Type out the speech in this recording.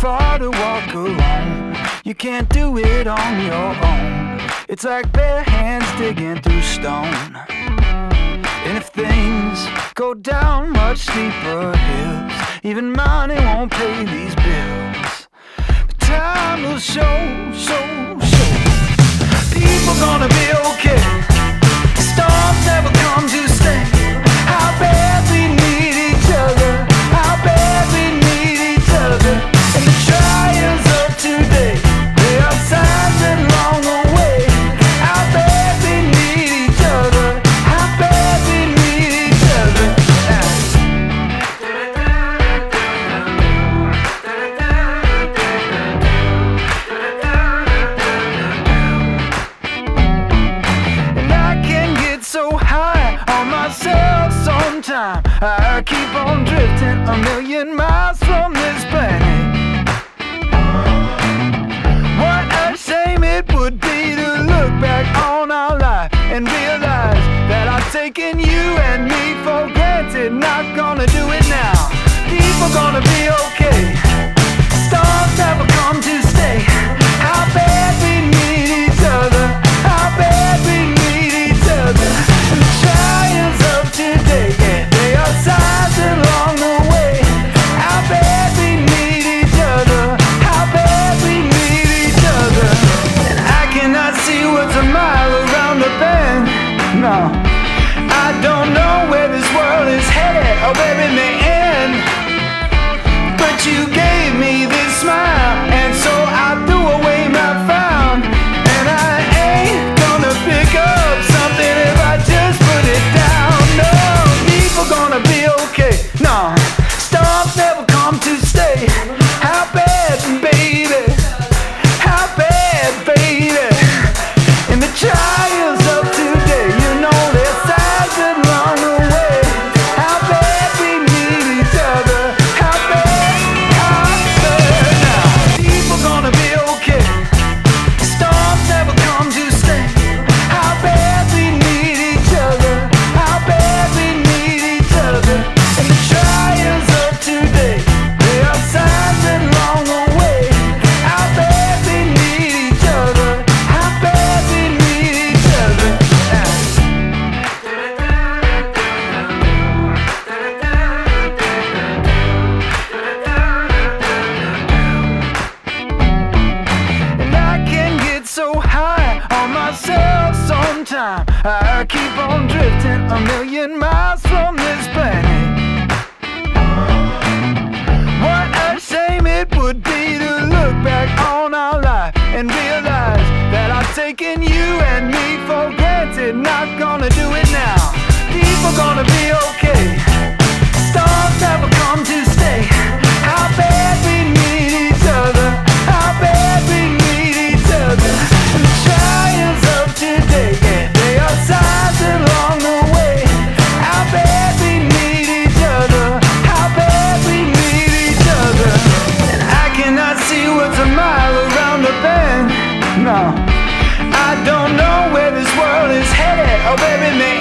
far to walk alone. You can't do it on your own. It's like bare hands digging through stone. And if things go down much steeper hills, even money won't pay these bills. But time will show, show, show. time. I keep on drifting a million miles from this planet. What a shame it would be. Oh baby, time. I keep on drifting a million miles from this planet. What a shame it would be to look back on our life and realize that I've taken you and me for granted. Not gonna do it now. People gonna Oh, baby, man.